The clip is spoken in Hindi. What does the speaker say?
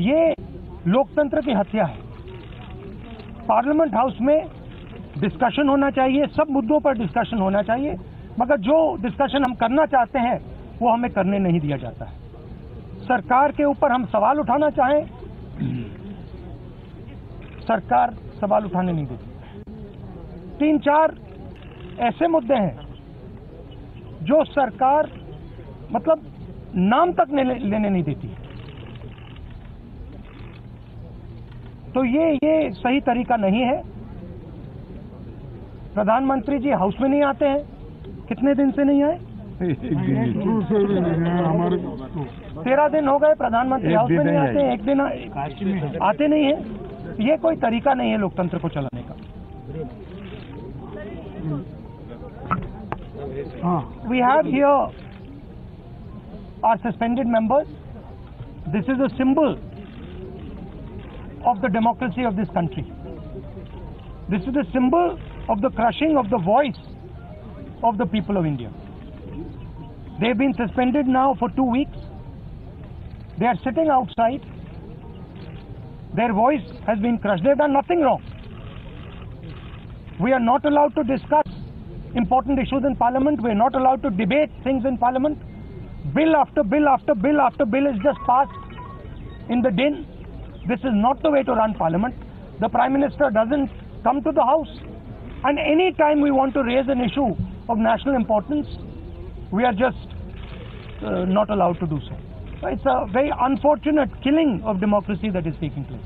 ये लोकतंत्र की हत्या है। पार्लियामेंट हाउस में डिस्कशन होना चाहिए सब मुद्दों पर डिस्कशन होना चाहिए मगर जो डिस्कशन हम करना चाहते हैं वो हमें करने नहीं दिया जाता है। सरकार के ऊपर हम सवाल उठाना चाहें सरकार सवाल उठाने नहीं देती। तीन चार ऐसे मुद्दे हैं जो सरकार मतलब नाम तक लेने, नहीं देती। तो ये ये सही तरीका नहीं है। प्रधानमंत्री जी हाउस में नहीं आते हैं? कितने दिन से नहीं आए? तेरह दिन हो गए प्रधानमंत्री हाउस में नहीं आते हैं एक दिन आ- आते नहीं है। ये कोई तरीका नहीं है लोकतंत्र को चलाने का। We have here our suspended members. This is a symbol of the democracy of this country. This is a symbol of the crushing of the voice of the people of India. They've been suspended now for two weeks. They are sitting outside. Their voice has been crushed. They've done nothing wrong. We are not allowed to discuss important issues in Parliament. We are not allowed to debate things in Parliament. Bill after bill after bill after bill is just passed in the din. This is not the way to run Parliament. The Prime Minister doesn't come to the House. And any time we want to raise an issue of national importance, we are just uh, not allowed to do so. So It's a very unfortunate killing of democracy that is taking place.